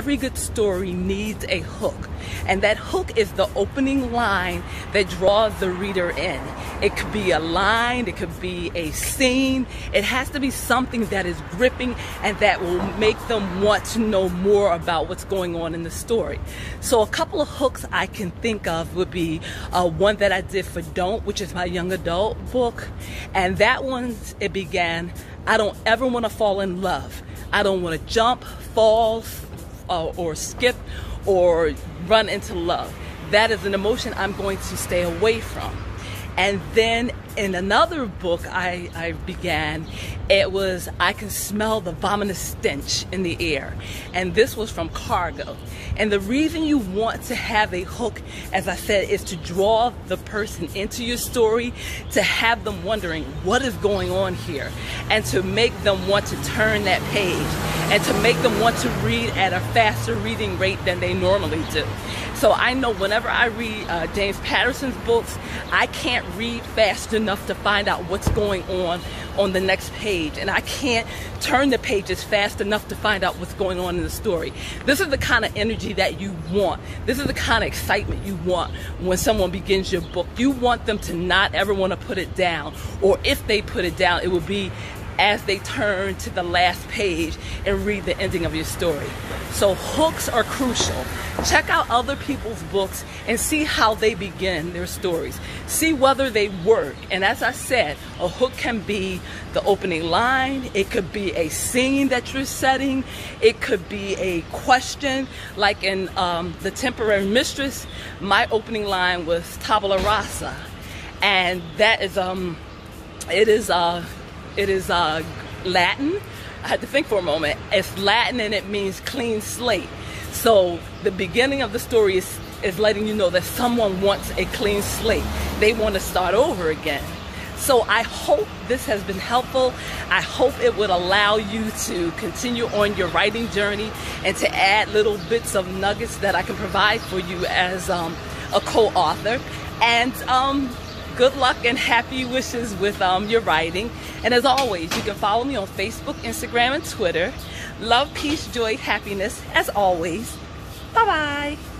Every good story needs a hook, and that hook is the opening line that draws the reader in. It could be a line, it could be a scene. It has to be something that is gripping and that will make them want to know more about what's going on in the story. So, a couple of hooks I can think of would be uh, one that I did for Don't, which is my young adult book, and that one it began. I don't ever want to fall in love. I don't want to jump, fall, uh, or skip or run into love. That is an emotion I'm going to stay away from. And then in another book I, I began, it was I Can Smell the Vomitous Stench in the Air. And this was from Cargo. And the reason you want to have a hook, as I said, is to draw the person into your story, to have them wondering what is going on here, and to make them want to turn that page, and to make them want to read at a faster reading rate than they normally do. So I know whenever I read uh, James Patterson's books, I can't read fast enough to find out what's going on on the next page. And I can't turn the pages fast enough to find out what's going on in the story. This is the kind of energy that you want. This is the kind of excitement you want when someone begins your book. You want them to not ever want to put it down. Or if they put it down, it will be as they turn to the last page and read the ending of your story. So hooks are crucial. Check out other people's books and see how they begin their stories. See whether they work. And as I said, a hook can be the opening line, it could be a scene that you're setting, it could be a question. Like in um, The Temporary Mistress, my opening line was Tabula Rasa. And that is, um, it is, uh, it is uh, Latin. I had to think for a moment. It's Latin and it means clean slate. So the beginning of the story is, is letting you know that someone wants a clean slate. They want to start over again. So I hope this has been helpful. I hope it would allow you to continue on your writing journey and to add little bits of nuggets that I can provide for you as um, a co-author. And um, good luck and happy wishes with um, your writing. And as always, you can follow me on Facebook, Instagram, and Twitter. Love, peace, joy, happiness, as always. Bye bye.